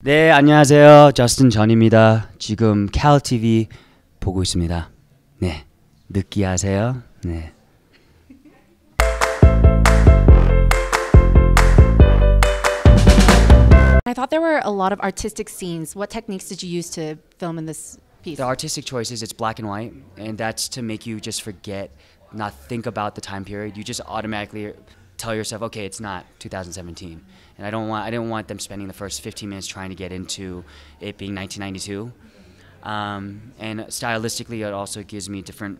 네, 안녕하세요. 저스틴 전입니다. 지금 cal TV 보고 있습니다. 네, 느끼하세요. 네. I thought there were a lot of artistic scenes. What techniques did you use to film in this piece? The artistic choices, it's black and white, and that's to make you just forget, not think about the time period. You just automatically tell yourself, okay, it's not 2017. And I don't want, I didn't want them spending the first 15 minutes trying to get into it being 1992. Um, and stylistically, it also gives me different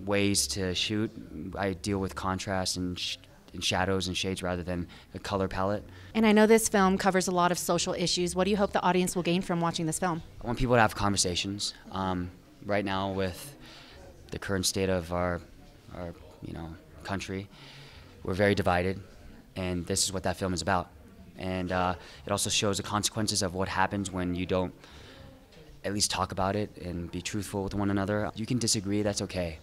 ways to shoot. I deal with contrast and, sh- and shadows and shades rather than a color palette. and I know this film covers a lot of social issues. What do you hope the audience will gain from watching this film? I want people to have conversations. Um, right now, with the current state of our, our, you know, country, we're very divided, and this is what that film is about. And uh, it also shows the consequences of what happens when you don't at least talk about it and be truthful with one another. You can disagree, that's okay.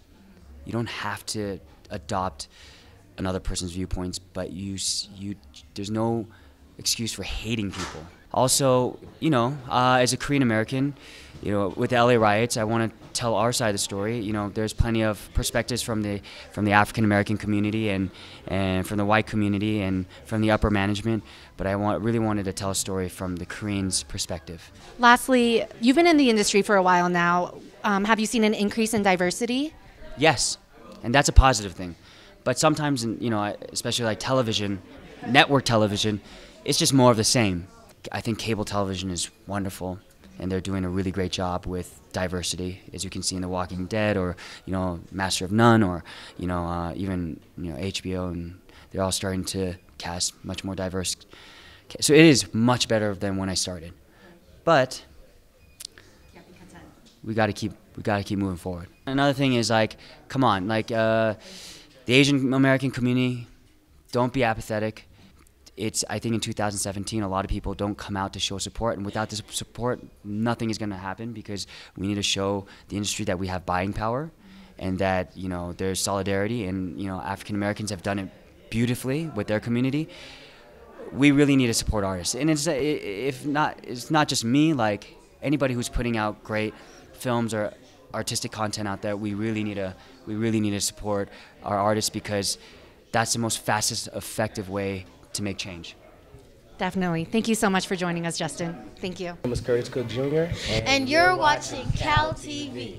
You don't have to adopt another person's viewpoints, but you you there's no excuse for hating people. Also, you know, uh, as a Korean American, you know, with the LA riots, I want to tell our side of the story. You know, there's plenty of perspectives from the from the African American community and and from the white community and from the upper management, but I want really wanted to tell a story from the Koreans' perspective. Lastly, you've been in the industry for a while now. Um, have you seen an increase in diversity? Yes, and that's a positive thing. But sometimes, in, you know, especially like television, network television, it's just more of the same. I think cable television is wonderful, and they're doing a really great job with diversity, as you can see in The Walking Dead, or you know, Master of None, or you know, uh, even you know HBO, and they're all starting to cast much more diverse. So it is much better than when I started, but we got to keep we got to keep moving forward. Another thing is like, come on, like uh, the Asian American community, don't be apathetic. It's I think in 2017 a lot of people don't come out to show support, and without this support, nothing is going to happen because we need to show the industry that we have buying power, and that you know there's solidarity, and you know African Americans have done it beautifully with their community we really need to support artists. And it's if not, it's not just me. Like anybody who's putting out great films or artistic content out there, we really need to we really need to support our artists because that's the most fastest, effective way to make change. Definitely. Thank you so much for joining us, Justin. Thank you. name is Curtiss Cook Jr. and and you're watching Cal TV.